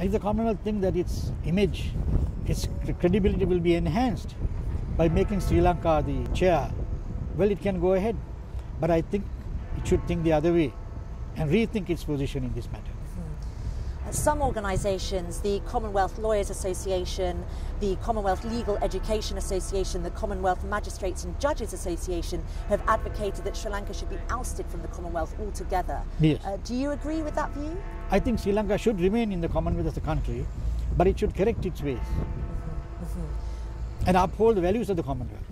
if the Commonwealth think that its image, its credibility will be enhanced by making Sri Lanka the chair, well, it can go ahead. But I think it should think the other way and rethink its position in this matter. Hmm. Some organisations, the Commonwealth Lawyers Association, the Commonwealth Legal Education Association, the Commonwealth Magistrates and Judges Association, have advocated that Sri Lanka should be ousted from the Commonwealth altogether. Yes. Uh, do you agree with that view? I think Sri Lanka should remain in the Commonwealth as a country, but it should correct its ways and uphold the values of the Commonwealth.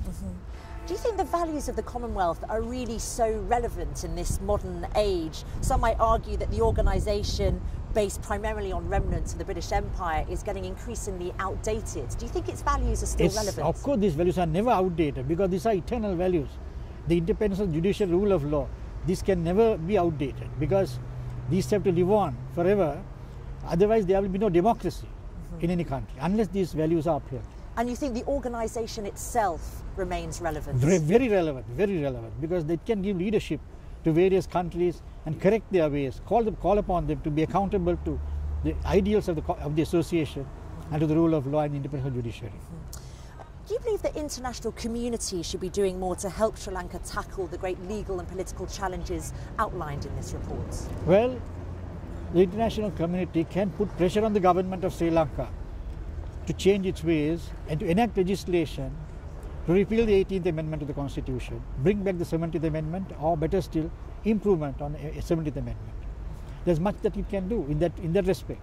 Do you think the values of the Commonwealth are really so relevant in this modern age? Some might argue that the organisation, based primarily on remnants of the British Empire, is getting increasingly outdated. Do you think its values are still relevant? Of course, these values are never outdated because these are eternal values. The independence of judicial rule of law, this can never be outdated because these have to live on forever. Otherwise, there will be no democracy mm-hmm. in any country unless these values are upheld. And you think the organisation itself remains relevant? Very, very relevant, very relevant because they can give leadership to various countries and correct their ways, call, them, call upon them to be accountable to the ideals of the, of the association and to the rule of law and the independence of judiciary. Do you believe the international community should be doing more to help Sri Lanka tackle the great legal and political challenges outlined in this report? Well, the international community can put pressure on the government of Sri Lanka to change its ways and to enact legislation to repeal the 18th Amendment to the Constitution, bring back the 17th Amendment, or better still, improvement on the 17th Amendment. There's much that it can do in that, in that respect.